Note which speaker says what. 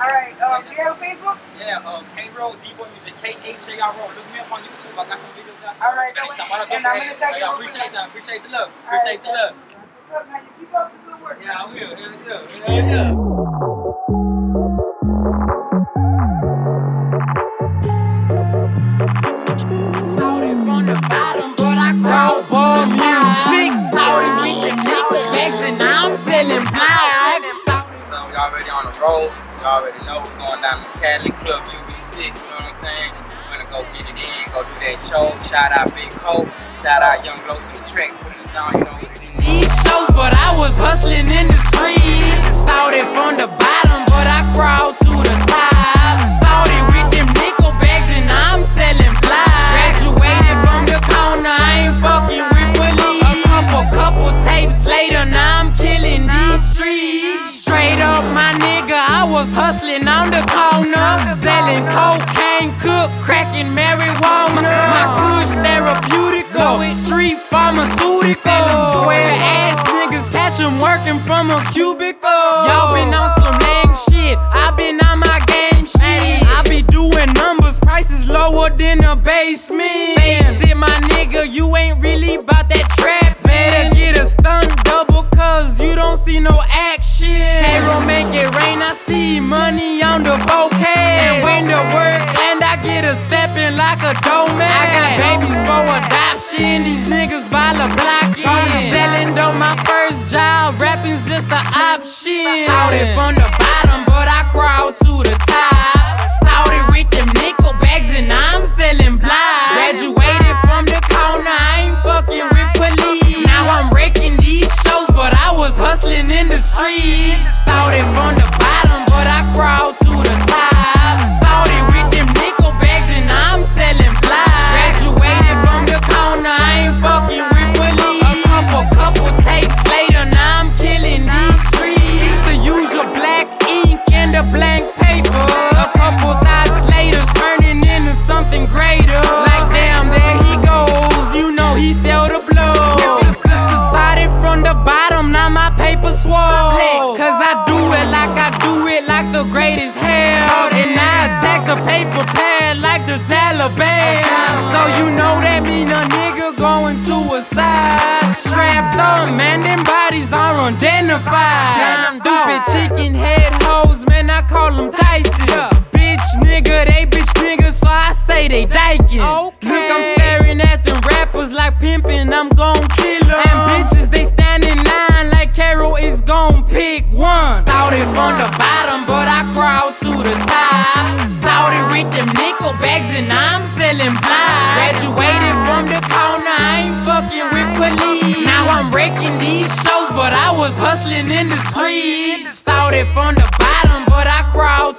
Speaker 1: Alright, um, do you have a Facebook?
Speaker 2: Yeah, uh, K Roll, DBoi Muzik, K-H-A-R Roll. Look me up on YouTube. I got some videos out
Speaker 1: All right,
Speaker 2: Hey,
Speaker 1: no,
Speaker 2: somebody
Speaker 1: and I'm gonna
Speaker 2: that.
Speaker 1: tag you
Speaker 2: I
Speaker 1: over
Speaker 2: appreciate
Speaker 1: there.
Speaker 2: that. Appreciate the love. Appreciate the love.
Speaker 1: What's up, man? You keep up the good work.
Speaker 2: Yeah, I will. Yeah, yeah. Yeah, yeah.
Speaker 3: Started from the bottom, but I crawled to the music. Started with the nickel bags, and now I'm selling blocks.
Speaker 2: So we already on the road. You already know we're going down to Cali Club UB6. You know what I'm saying? We're gonna go get it in, go do that show. Shout out Big Coke. Shout out Young Los in the track. Put it down, you know what it is.
Speaker 3: These shows, but I was hustling in the streets. Started from the bottom, but I crawled to the top. Started with them nickel bags, and I'm selling blocks. Graduated from the corner, I ain't fucking with police. A couple, couple tapes later, now I'm killing these streets. Was hustling on the corner, selling cocaine, cook, cracking marijuana. My kush therapeutic, going street pharmaceutical. Square ass niggas catch catch 'em working from a cubicle. Y'all been on some lame shit, I been on my game shit. I be doing numbers, prices lower than a basement. Face it, my nigga, you ain't really about that trap, man. Get a stunt double, cause you don't see no action. Kharo make it rain, I see money on the bouquet. And when the work and I get a stepping like a doorman. I got babies for adoption, these niggas by the block in. Selling dope, my first job, rapping's just an option. Started from the bottom, but I crawled to the top. Started with them nickel bags, and I'm selling blocks. Graduated from the corner, I ain't fucking with police. Now I'm wrecking these shows, but I was hustling in the streets. Started from paper swole. Cause I do it like I do it like the greatest hell. And I attack the paper pad like the Taliban. So you know that mean a nigga going suicide. Strapped up, man, them bodies are unidentified. Stupid chicken head hoes, man, I call them Tyson. Bitch nigga, they bitch niggas, so I say they dyking. Was hustling in the streets. Started from the bottom, but I crawled